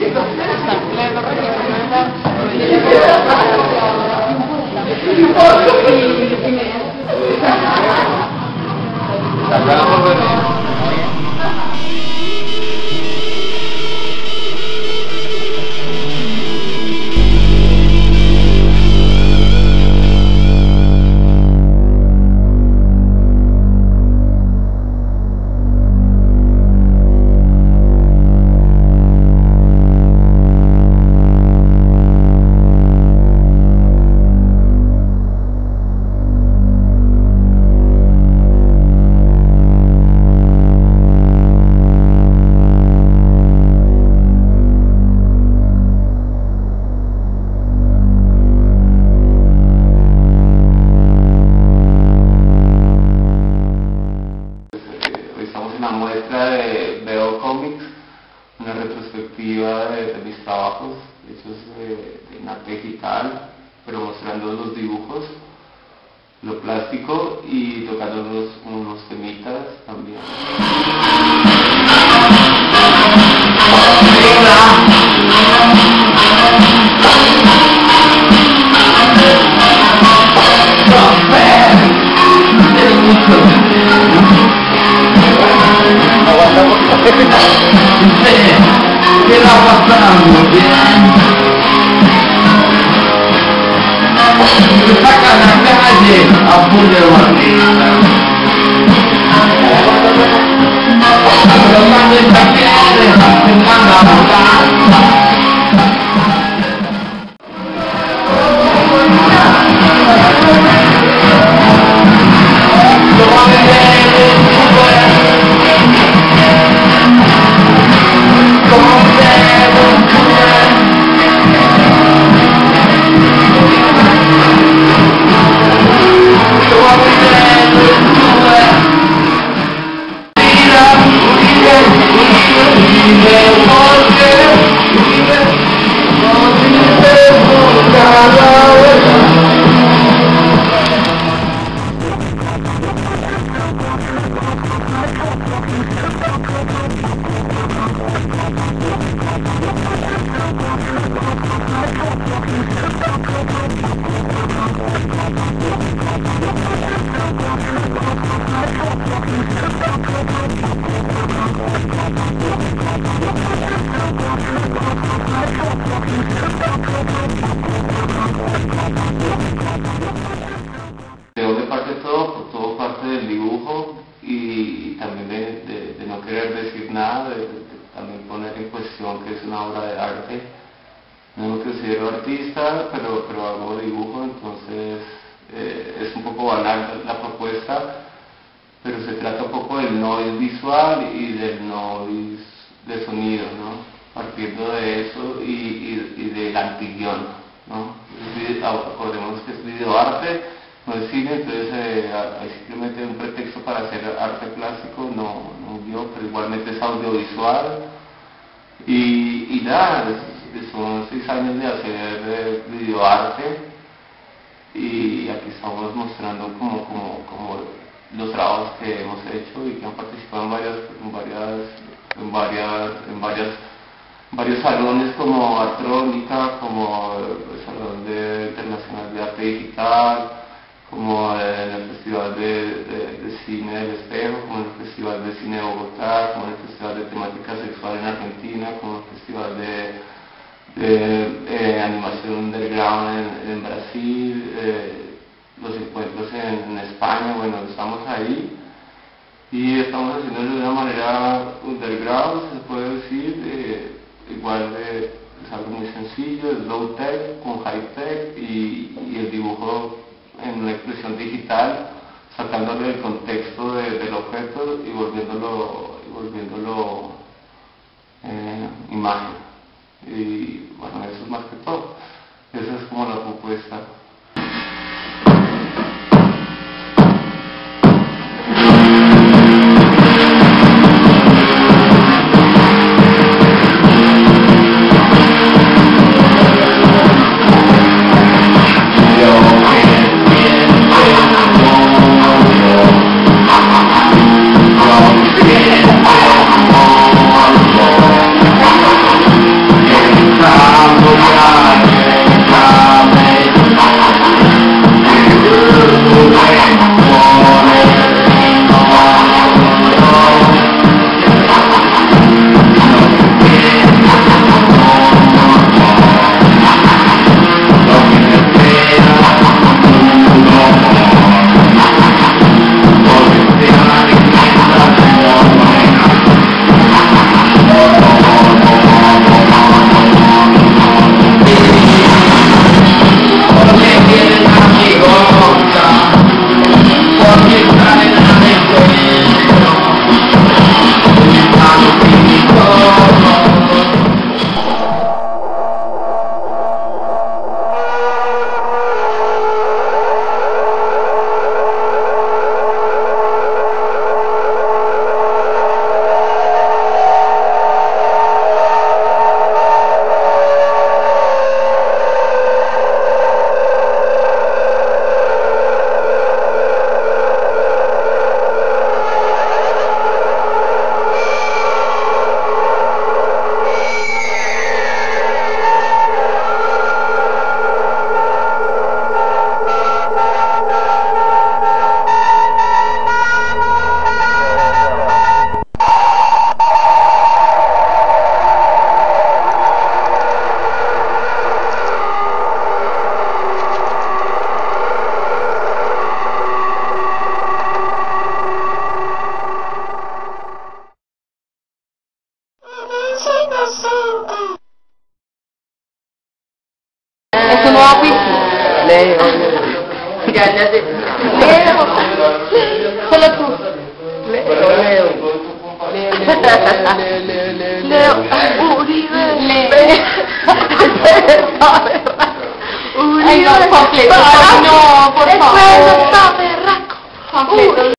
Está claro que se de, mis trabajos hechos de, en arte digital, pero mostrando los dibujos, lo plástico y tocando unos temitas también. Saca la. Artista, pero, pero hago dibujo, entonces eh, es un poco banal la propuesta, pero se trata un poco del noise visual y del noise de sonido, ¿no? Partiendo de eso y, y, y del antiguión, ¿no? Vide- Acordémonos que es videoarte, no es cine, entonces eh, hay simplemente un pretexto para hacer arte plástico, no, no guion, pero igualmente es audiovisual. Y, y nada, son seis años de hacer eh, videoarte y aquí estamos mostrando como, como, como los trabajos que hemos hecho y que han participado en varias, en varias, en varias, en varias varios salones como Artrónica, como el Salón de Internacional de Arte Digital, como en el Festival de, de- de Cine del Espejo, como el Festival de Cine de Bogotá, como el Festival de Temática Sexual en Argentina, como el Festival de, eh, Animación Underground en, en Brasil, eh, los encuentros en, en España, bueno, estamos ahí y haciéndolo de una manera underground, se puede decir, eh, igual eh, es algo muy sencillo, es low tech con high tech y, el dibujo en una expresión digital, sacándole el contexto de- del objeto y volviéndolo, y volviéndolo eh, imagen. Y bueno, eso es más que todo. Esa es como la propuesta. Leo. Uribe. Uribe. Ay, no, completo. No, por favor. Después está berraco. Completo.